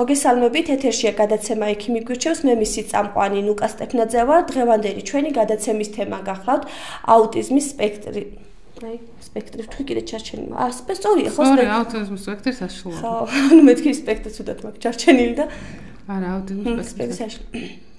მოგესალმებით ეთერშია გადაცემა ექიმი გვირჩევს მე მისი წამყვანი ნუკა სტეფნაძე ვარ დღევანდელი ჩვენი გადაცემის თემა გახლავთ აუტიზმის სპექტრი აი სპექტრი თქვი კიდე ჩარჩენილი აა სპექტრია ხო სპექტრი აუტიზმის სპექტრი საშუალო. ხო ანუ მეთქი სპექტრი თუდად მაქვს ჩარჩენილი და არა აუტიზმის სპექტრი საშუალო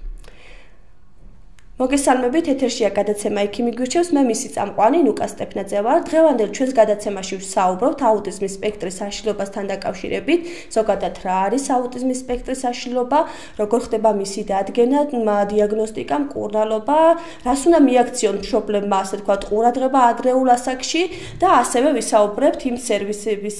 მოგესალმებით ეთერშია გადაცემა ექიმი გვირჩევს მე მისი წამყვანი ნუკა სტეფნაძე ვარ დღევანდელ ჩვენს გადაცემაში ვსაუბრობთ აუტიზმის სპექტრის საშლილობასთან დაკავშირებით. ზოგადად რა არის აუტიზმის სპექტრის საშლილობა როგორ ხდება მისი დადგენა დიაგნოსტიკა მკურნალობა რას უნდა მიაქციონ მშობლებმა ასე ვთქვათ ყურადღება ადრეულ ასაკში? და ასევე ვისაუბრებთ იმ სერვისების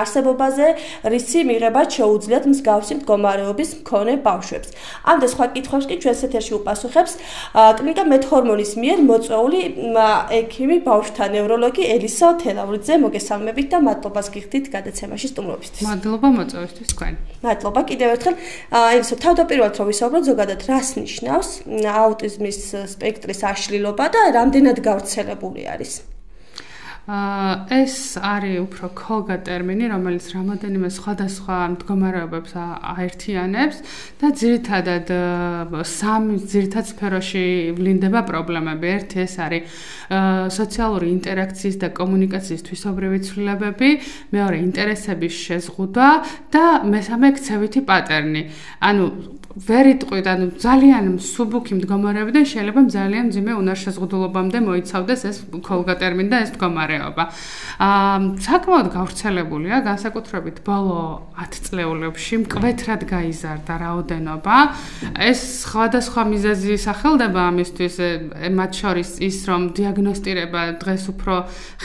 არსებობაზე რისი მიღება შეუძლიათ მსგავსი მდგომარეობის მქონე ბავშვებს. ამ და სხვა კითხვებს კი ჩვენს ეთერში უპასუხებს კლინიკა მეთჰორმონის მიერ მოწვეული ექიმი ბავშვთა ნევროლოგი ელისო თელაურიძე მოგესალმებით და მადლობას გიხდით გადაცემაში სტუმრობისთვის. მადლობა მოწვევისთვის თქვენ. მადლობა კიდევ ერთხელ. ელისო თავდაპირველად რომ ვისაუბროთ ზოგადად რას ნიშნავს აუტიზმის სპექტრის აშლილობა და რამდენად გავრცელებული არის? ეს არის უფრო ქოლგა ტერმინი, რომელიც რამოდენიმე სხვადასხვა მდგომარეობებს აერთიანებს და ძირითადად სამი ძირითად სფეროში ვლინდება პრობლემები. ერთი ეს არის სოციალური ინტერაქციის და კომუნიკაციის თვისობრივი ცვლილებები, მეორე ინტერესების შეზღუდვა და მესამე ქცევითი პატერნი. ანუ ვერ იტყვით, ანუ ძალიან მსუბუქი მდგომარეობიდან შეიძლება ძალიან ძიმე უნარშეზღუდულობამდე მოიცავდეს ეს ქოლგა ტერმინი და ეს მდგომარეობა. აა საკმაოდ გავრცელებულია, განსაკუთრებით ბოლო 10 წლეულებში მკვეთრად გაიზარდა რაოდენობა. ეს სხვადასხვა მიზეზი სახელდება ამისთვის, მათ შორის ის, რომ დიაგნოსტირება დღეს უფრო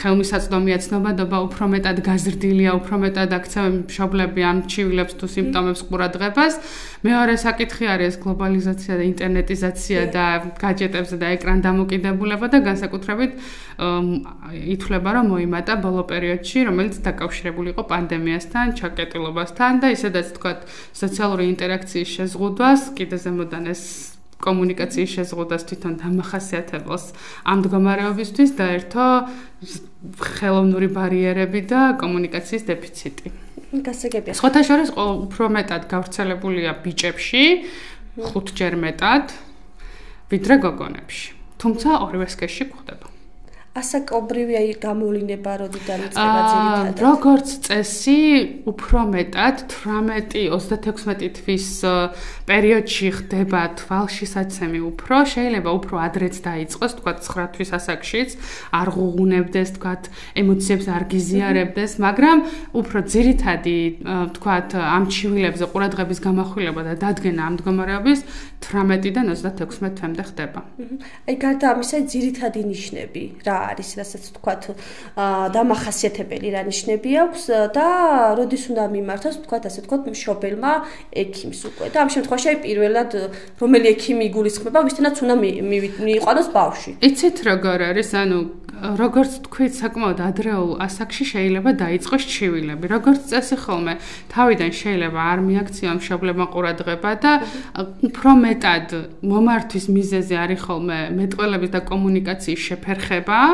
ხელმისაწვდომია ცნობადობა, უფრო მეტად გაზრდილია, უფრო მეტად აქცევენ მშობლები ამ ჩივილებს თუ სიმპტომებს ყურადღებას. მეორე საკითხი არის გლობალიზაცია და ინტერნეტიზაცია და გაჯეტებზე და ეკრან დამოკიდებულება და განსაკუთრებით ითვლება რომ მოიმატა ბოლო პერიოდში რომელიც დაკავშირებული იყო პანდემიასთან, ჩაკეტილობასთან და ისედაც თქვა სოციალური ინტერაქციის შეზღუდვას, კიდე ზემოდან ეს კომუნიკაციის შეზღუდვას თვითონ დამახასიათებელს ამ მდგომარეობისთვის და ერთო ხელოვნური ბარიერები და კომუნიკაციის დეფიციტი. გასაგებია. სხვათა შორის უფრო მეტად გავრცელებულია ბიჭებში, ხუთჯერ მეტად ვიდრე გოგონებში. თუმცა ორივე სქესში გვხდება. ასაკობრივია გამოვლინება როდიდან იწყება ძირითადად? როგორც წესი, უფრო მეტად 18-36 თვის პერიოდში ხდება თვალშისაცემი უფრო, შეიძლება უფრო ადრეც დაიწყოს, თქვა 9 თვის ასაკშიც, არ ღუღუნებდეს, თქვა ემოციებს არ გიზიარებდეს, მაგრამ უფრო ძირითადი, თქვა ამ ჩივილებზე ყურადღების გამახვილება და დადგენა ამ მდგომარეობის 18-დან 36 თვემდე ხდება. აი გარდა ამისა, ძირითადი ნიშნები რა არის, რასაც ვთქვათ, დამახასიათებელი რა ნიშნები აქვს და როდის უნდა მიმართოს, ვთქვათ, ასე ვთქვათ, მშობელმა ექიმს უკვე. და ამ შემთხვევაში აი პირველად რომელი ექიმი იგულისხმება, ვისთანაც უნდა მიიყვანოს ბავშვი. იცით როგორ არის, ანუ როგორც თქვით, საკმაოდ ადრეულ ასაკში შეიძლება დაიწყოს ჩივილები. როგორც წესი ხოლმე, თავიდან შეიძლება არ მიაქციონ მშობლებმა ყურადღება და უფრო მეტად მომართვის მიზეზი არის ხოლმე მეტყველების და კომუნიკაციის შეფერხება,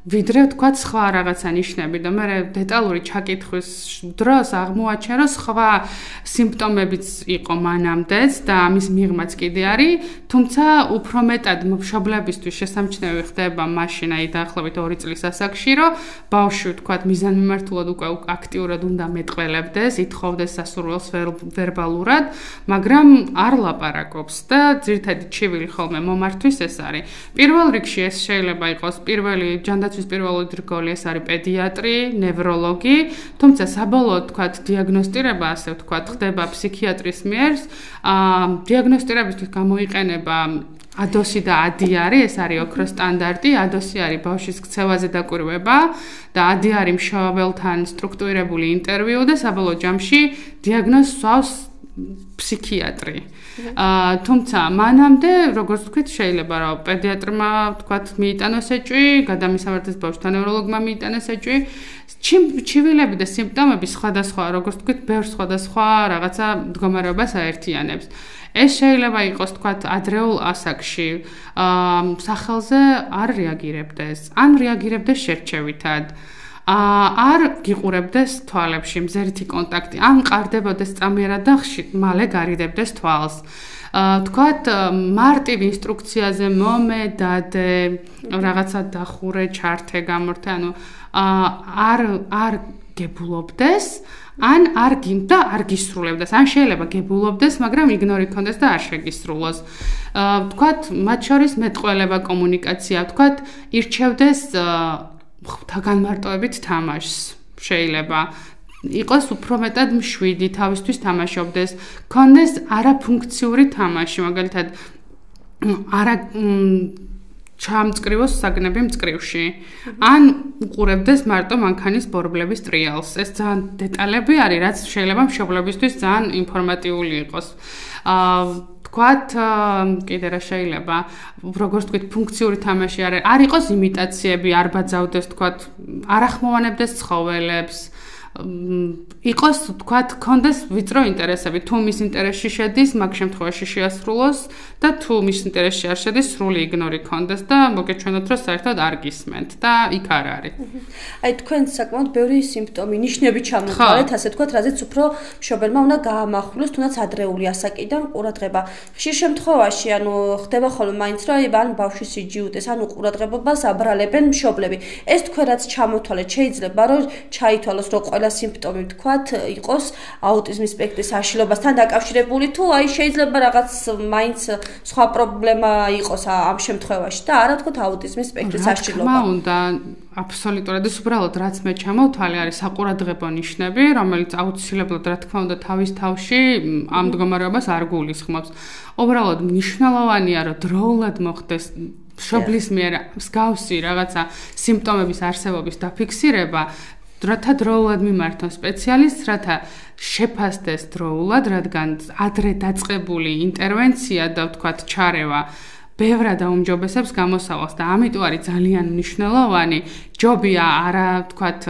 ვიდრე თქვა სხვა რაღაცა ნიშნები და მე დეტალური ჩაკითხვის დროს აღმოაჩენ რომ სხვა სიმპტომებიც იყო მანამდეც და ამის მიღმაც კიდე არის. თუმცა უფრო მეტად მშობლებისთვის შესამჩნევი ხდება მაშინ აი დაახლოებით 2 წლის ასაკში რომ ბავშვი თქვა მიზანმიმართულად უკვე აქტიურად უნდა მეტყველებდეს ითხოვდეს სასურველს ვერბალურად მაგრამ არ ლაპარაკობს და ძირთადი ჩივილი ხოლმე მომართვის ეს არის. პირველ რიგში ეს შეიძლება იყოს პირველი ჯანდა გადაცვის პირველი დრგოლი ეს არის პედიატრი, ნევროლოგი, თუმცა საბოლოოდ თქვათ დიაგნოსტირება ასე ვთქვათ ხდება ფსიქიატრის მიერ. აა დიაგნოსტირებისთვის გამოიყენება ადოსი და ადი არის, ეს არის ოქრო სტანდარტი, ადოსი არის ბავშვის ქცევაზე დაკვირვება და ადი არის მშობელთან სტრუქტურირებული ინტერვიუ და საბოლოო ჯამში დიაგნოზს სვავს ფსიქიატრი. აა თუმცა მანამდე როგორც თქვით შეიძლება რომ პედიატრმა თქვათ მიიტანოს ეჭვი, გადამისამართეს ბავშვთა ნევროლოგმა მიიტანოს ეჭვი. ჩივილები და სიმპტომები სხვადასხვა, როგორც თქვით, ბევრ სხვადასხვა რაღაცა მდგომარეობას აერთიანებს. ეს შეიძლება იყოს თქვათ ადრეულ ასაკში, აა სახელზე არ რეაგირებდეს, ან რეაგირებდეს შერჩევითად. არ გიყურებდეს თვალებში მზერთი კონტაქტი, ან ყარდებოდეს წამიერად და მალე გარიდებდეს თვალს. აა თქვათ მარტივ ინსტრუქციაზე მომედადე რაღაცა დახურე, ჩართე, გამორთე, ანუ არ არ გებულობდეს, ან არ გინდა არ გისრულებდეს, ან შეიძლება გებულობდეს, მაგრამ იგნორი კონდეს და არ შეგისრულოს. აა თქვათ, მათ შორის მეტყველება კომუნიკაცია, თქვათ, ირჩევდეს თაგანმარტოებით თამაშს. შეიძლება იყოს უფრო მეტად მშვიდი, თავისთვის თამაშობდეს, კონდეს არაფუნქციური თამაში, მაგალითად არა ჩამწკრივოს საგნები მწკრივში. ან უყურებდეს მარტო მანქანის ბორბლების ტრიალს. ეს ძალიან დეტალები არის, რაც შეიძლება მშობლებისთვის ძალიან ინფორმატიული იყოს. აა თქვათ კიდე რა შეიძლება როგორც თქვით ფუნქციური თამაში არის არ იყოს იმიტაციები არ ბაძავდეს თქვათ არ ახმოვანებდეს ცხოველებს იყოს თქვათ კონდეს ვიწრო ინტერესები. თუ მის ინტერესში შედის მაგ შემთხვევაში შეასრულოს და თუ მის ინტერესში არ შედის სრული იგნორი კონდეს და მოგეჩვენოთ რომ საერთოდ არ გისმენთ და იქ არ არის. აი თქვენ საკმაოდ ბევრი სიმპტომი ნიშნები ჩამოთვალეთ ასე თქვათ რაზეც უფრო მშობელმა უნდა გაამახვილოს თუნდაც ადრეული ასაკიდან ყურადღება. ხშირ შემთხვევაში ანუ ხდება ხოლმე მაინც რომ აი ან ბავშვი სიჯიუტეს ანუ ყურადღებობას აბრალებენ მშობლები. ეს თქვენ რაც ჩამოთვალეთ შეიძლება რომ ჩაითვალოს რომ ყველა სიმპტომი თქვათ იყოს აუტიზმის სპექტრის აშლილობასთან დაკავშირებული თუ აი შეიძლება რაღაც მაინც სხვა პრობლემა იყოს ამ შემთხვევაში და არა თქვათ აუტიზმის სპექტრის აშლილობა. რა უნდა აბსოლუტურად ეს უბრალოდ რაც მე ჩამოვთვალე არის საყურადღებო ნიშნები, რომელიც აუცილებლად რა თქმა უნდა თავის თავში ამ მდგომარეობას არ გულისხმობს. უბრალოდ მნიშვნელოვანია რომ დროულად მოხდეს შობლის მიერ მსგავსი რაღაცა სიმპტომების არსებობის დაფიქსირება რათა დროულად მიმართონ სპეციალისტს, რათა შეფასდეს დროულად, რადგან ადრე დაწყებული ინტერვენცია და ვთქვათ ჩარევა ბევრად აუმჯობესებს გამოსავალს და ამიტომ არის ძალიან მნიშვნელოვანი ჯობია არა ვთქვათ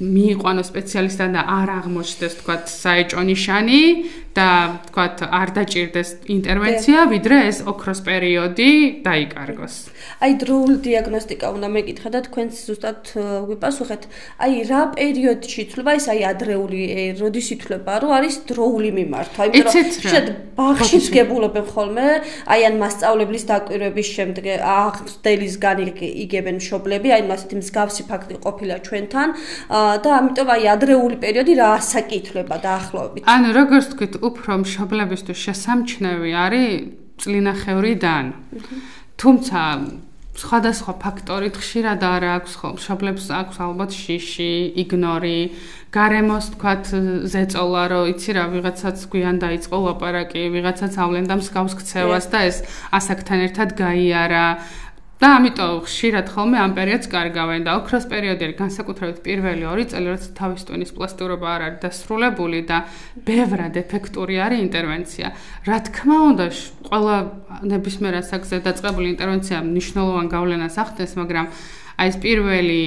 მიიყვანო სპეციალისტთან და არ აღმოჩნდეს თქვათ საეჭო ნიშანი და თქვათ არ დაჭirdეს ინტერვენცია, ვიდრე ეს ოქროს პერიოდი დაიკარგოს. აი დროულ დიაგნოსტიკა უნდა მეკითხა და თქვენც ზუსტად ვიპასუხეთ. აი რა პერიოდში ითვლება ეს აი ადრეული როდის ითვლება, რომ არის დროული მიმართვა, იმიტომ რომ შეიძლება ბაღში გებულობენ ხოლმე, აი ან მასწავლებლის დაკვირვების შემდეგ აღდელისგან იგებენ მშობლები, აი მასეთი მსგავსი ფაქტი ყოფილა ჩვენთან. და ამიტომ აი ადრეული პერიოდი რა ასაკითლება დაახლოებით. ანუ როგორც თქვით, უფრო მშობლებისთვის შესამჩნევი არის წლინახევრიდან. თუმცა სხვადასხვა ფაქტორით ხშირად არ აქვს ხო მშობლებს აქვს ალბათ შიში, იგნორი, გარემოს თქვათ ზეწოლა, რომ იცი რა ვიღაცაც გვიან დაიწყო ლაპარაკი, ვიღაცაც ავლენდა მსგავს ქცევას და ეს ასაკთან ერთად გაიარა. და ამიტომ ხშირად ხოლმე ამ პერიოდს კარგავენ და ოქროს პერიოდი არის განსაკუთრებით პირველი ორი წელი, როცა თავის ტვინის პლასტურობა არ არის დასრულებული და ბევრად ეფექტური არის ინტერვენცია. რა თქმა უნდა, ყველა ნებისმიერ ასაკზე დაწყებული ინტერვენცია მნიშვნელოვან გავლენას ახდენს, მაგრამ აი ეს პირველი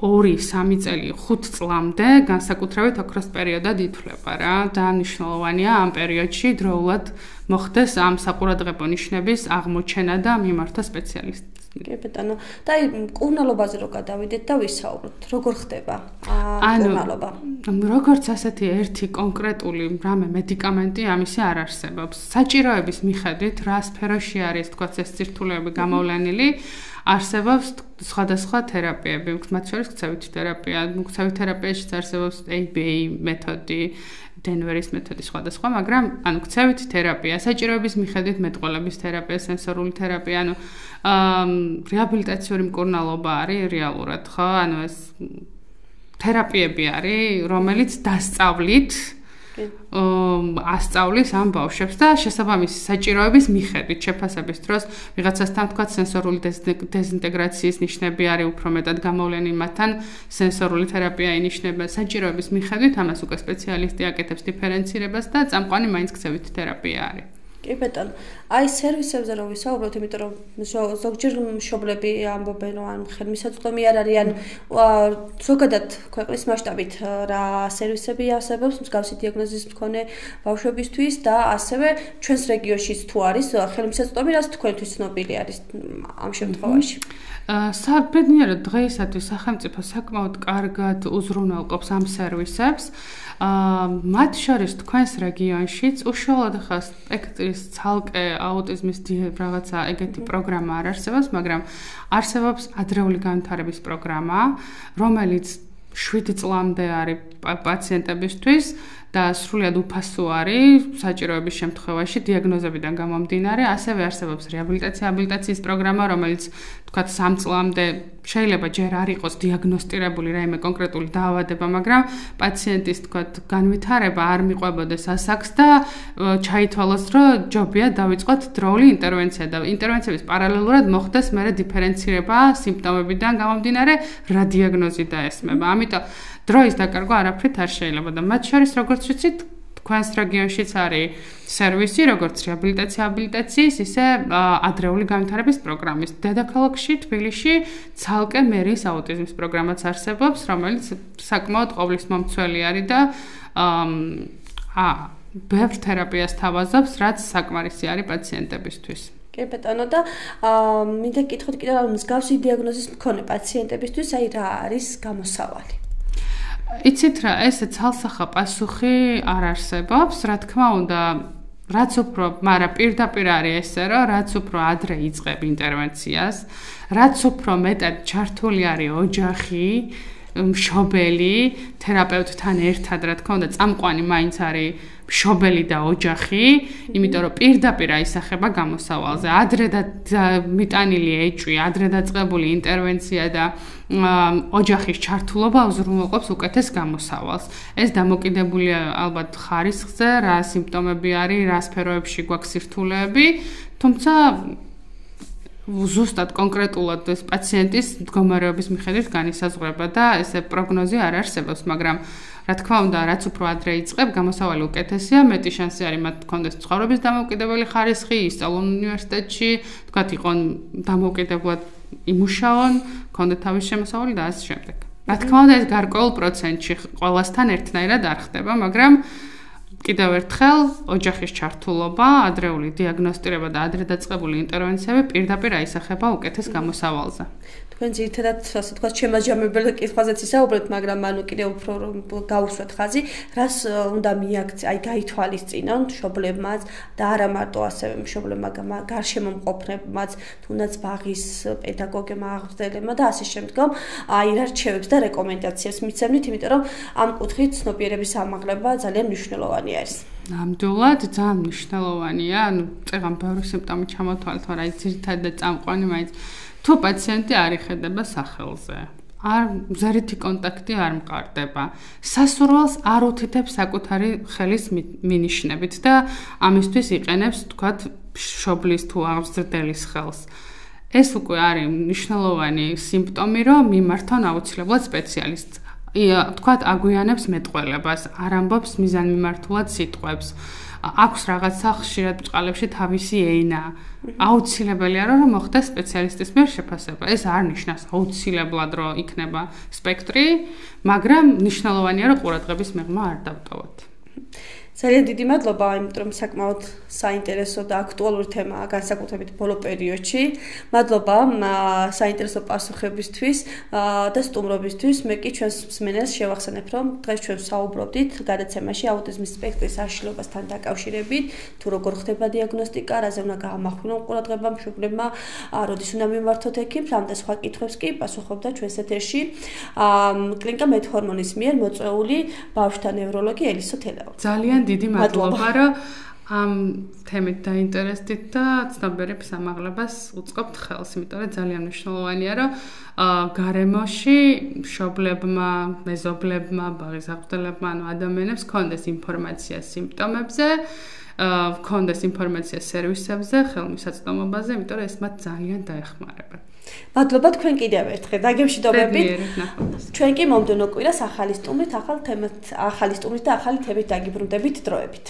2-3 წელი 5 წლამდე განსაკუთრებით ოქროს პერიოდად ითვლება რა და მნიშვნელოვანია ამ პერიოდში დროულად მოხდეს ამ საყურადღებო ნიშნების აღმოჩენა და მიმართა სპეციალისტს კი ბეტონო. და აი კურნალობაზე რო გადავიდეთ და ვისაუბროთ, როგორ ხდება კურნალობა? ანუ როგორც ასეთი ერთი კონკრეტული რამე მედიკამენტი ამისი არ არსებობს. საჭიროების მიხედვით რა სფეროში არის თქვა ეს ცირთულეები გამოვლენილი? არსებობს სხვადასხვა თერაპიები, მათ შორის ქცევითი თერაპია, ქცევით თერაპიაში არსებობს ABA მეთოდი, დენვერის მეთოდი სხვადასხვა, მაგრამ ანუ ქცევით თერაპია, საჭიროების მიხედვით მეტყოლების თერაპია, სენსორული თერაპია, ანუ რეაბილიტაციური მკურნალობა არის რეალურად, ხო? ანუ ეს თერაპიები არის, რომელიც დასწავლით ასწავლის ამ ბავშვებს და შესაბამისი საჭიროების მიხედვით შეფასების დროს ვიღაცასთან თქვა სენსორული დეზინტეგრაციის ნიშნები არის უფრო მეტად გამოვლენი მათთან სენსორული თერაპია ინიშნება საჭიროების მიხედვით ამას უკვე სპეციალისტი აკეთებს დიფერენცირებას და წამყვანი მაინც ქცევით თერაპია არის კი ბეტონო. აი სერვისებზე რომ ვისაუბროთ, იმიტომ რომ ზოგჯერ მშობლები ამბობენ, რომ ან ხელმისაწვდომი არ არიან ზოგადად ქვეყნის მასშტაბით რა სერვისები არსებობს მსგავსი დიაგნოზის მქონე ბავშვებისთვის და ასევე ჩვენს რეგიონშიც თუ არის ხელმისაწვდომი, რაც თქვენთვის ცნობილი არის ამ შემთხვევაში. საბედნიეროდ დღეისათვის სახელმწიფო საკმაოდ კარგად უზრუნველყოფს ამ სერვისებს. აა მათ შორის თქვენს რეგიონშიც უშუალოდ ხა სპექტრის ცალკე აუტიზმის რაღაცა ეგეთი პროგრამა არ არსებობს, მაგრამ არსებობს ადრეული განვითარების პროგრამა, რომელიც 7 წლამდე არის პაციენტებისთვის და სრულად უფასო არის საჭიროების შემთხვევაში დიაგნოზებიდან გამომდინარე, ასევე არსებობს რეაბილიტაცია აბილიტაციის პროგრამა, რომელიც თქვათ 3 წლამდე შეიძლება ჯერ არ იყოს დიაგნოსტირებული რაიმე კონკრეტული დაავადება, მაგრამ პაციენტის თქვათ განვითარება არ მიყვებოდეს ასაკს და ჩაითვალოს, რომ ჯობია დავიწყოთ დროული ინტერვენცია და ინტერვენციების პარალელურად მოხდეს მერე დიფერენცირება სიმპტომებიდან გამომდინარე რა დიაგნოზი დაესმება. ამიტომ დროის დაკარგვა არაფრით არ შეიძლება და მათ შორის როგორც ვიცით თქვენს რეგიონშიც არის სერვისი როგორც რეაბილიტაცია აბილიტაციის ისე ადრეული განვითარების პროგრამის. დედაქალაქში თბილისში ცალკე მერის აუტიზმის პროგრამაც არსებობს რომელიც საკმაოდ ყოვლის მომცველი არის და აა ბევრ თერაპიას თავაზობს რაც საკმარისი არის პაციენტებისთვის. კი ბეტონო და მინდა კითხოთ კიდევ მსგავსი დიაგნოზის მქონე პაციენტებისთვის აი რა არის გამოსავალი იცით რა, ესე ცალსახა პასუხი არ არსებობს, რა თქმა უნდა, რაც უფრო, მაგრამ პირდაპირ არის ესე, რომ რაც უფრო ადრე იწყებ ინტერვენციას, რაც უფრო მეტად ჩართული არის ოჯახი, მშობელი, თერაპევტთან ერთად, რა თქმა უნდა, წამყვანი მაინც არის მშობელი და ოჯახი, იმიტომ რომ პირდაპირ აისახება გამოსავალზე. ადრე და მიტანილი ეჭვი, ადრე დაწყებული ინტერვენცია და ოჯახის ჩართულობა უზრუნველყოფს უკეთეს გამოსავალს. ეს დამოკიდებულია ალბათ ხარისხზე, რა სიმპტომები არის, რა სფეროებში გვაქვს სირთულეები, თუმცა ზუსტად კონკრეტულად ეს პაციენტის მდგომარეობის მიხედვით განისაზღვრება და ესე პროგნოზი არ არსებობს, მაგრამ რა თქმა უნდა, რაც უფრო ადრე იწყებ, გამოსავალი უკეთესია, მეტი შანსი არის მათ კონდეს ცხოვრების დამოუკიდებელი ხარისხი, ისწავლონ უნივერსიტეტში, თქვათ იყონ დამოუკიდებლად იმუშაონ, კონდეთ თავის შემოსავალი და ასე შემდეგ. რა თქმა უნდა, ეს გარკვეულ პროცენტში ყველასთან ერთნაირად არ ხდება, მაგრამ კიდევ ერთხელ ოჯახის ჩართულობა, ადრეული დიაგნოსტირება და ადრე დაწყებული ინტერვენციები პირდაპირ აისახება უკეთეს გამოსავალზე. თქვენ ძირითადად ასე თქვა შემაჯამებელი კითხვაზეც ისაუბრეთ, მაგრამ ანუ კიდევ უფრო გაუსვათ ხაზი, რას უნდა მიაქცე, აი გაითვალისწინონ მშობლებმაც და არა მარტო ასევე მშობლებმა, გარშემო მყოფნებმაც, თუნდაც ბაღის პედაგოგებმა, აღზრდებმა და ასე შემდგომ, აი რა რჩევებს და რეკომენდაციებს მიცემნით, იმიტომ რომ ამ კუთხით ცნობიერების ამაღლება ძალიან მნიშვნელოვანი არის. ნამდვილად ძალიან მნიშვნელოვანია, ანუ წეგან ბევრი სიმპტომი ჩამოთვალეთ, მაგრამ აი ძირითადად წამყვანი მაინც თუ პაციენტი არ იხედება სახელზე. არ ზერითი კონტაქტი არ მყარდება. სასურველს არ უთითებს საკუთარი ხელის მინიშნებით და ამისთვის იყენებს თქვათ შობლის თუ აღზრდელის ხელს. ეს უკვე არის მნიშვნელოვანი სიმპტომი რომ მიმართონ აუცილებლად სპეციალისტს თქვათ აგვიანებს მეტყველებას არ ამბობს მიზანმიმართულად სიტყვებს აქვს რაღაცა ხშირად ბწყალებში თავისი ენა. აუცილებელია რომ მოხდეს სპეციალისტის მიერ შეფასება. ეს არ ნიშნავს აუცილებლად რომ იქნება სპექტრი, მაგრამ მნიშვნელოვანია რომ ყურადღების მიღმა არ დავტოვოთ. ძალიან დიდი მადლობა, იმიტომ რომ საკმაოდ საინტერესო და აქტუალური თემაა განსაკუთრებით ბოლო პერიოდში. მადლობა საინტერესო პასუხებისთვის და სტუმრობისთვის. მე კი ჩვენს მსმენელს შევახსენებ, რომ დღეს ჩვენ საუბრობდით გადაცემაში აუტიზმის სპექტრის აშლილობასთან დაკავშირებით, თუ როგორ ხდება დიაგნოსტიკა, რაზე უნდა გაამახვილონ ყურადღება მშობლებმა, როდის უნდა მიმართოთ ექიმს, ამ და სხვა კითხვებს კი პასუხობდა ჩვენს ეთერში. კლინიკა მეთჰორმონის მიერ მოწვეული ბავშვთა ნევროლოგი ელისო თელაო. ძალიან დიდი მადლობა, რომ ამ თემით დაინტერესდით და ცნობიერების ამაღლებას უწყობთ ხელს, იმიტომ რომ ძალიან მნიშვნელოვანია, რომ გარემოში შობლებმა, მეზობლებმა, ბაღის აღზრდებლებმა, ანუ ადამიანებს კონდეს ინფორმაცია სიმპტომებზე, კონდეს ინფორმაცია სერვისებზე, ხელმისაწვდომობაზე, იმიტომ რომ ეს მათ ძალიან დაეხმარება. მადლობა თქვენ კიდევ ერთხელ დაგემშვიდობებით. ჩვენ კი მომდენო კვირას ახალი სტუმრით, ახალ თემით, ახალი სტუმრით და ახალი თემით დაგიბრუნდებით დროებით.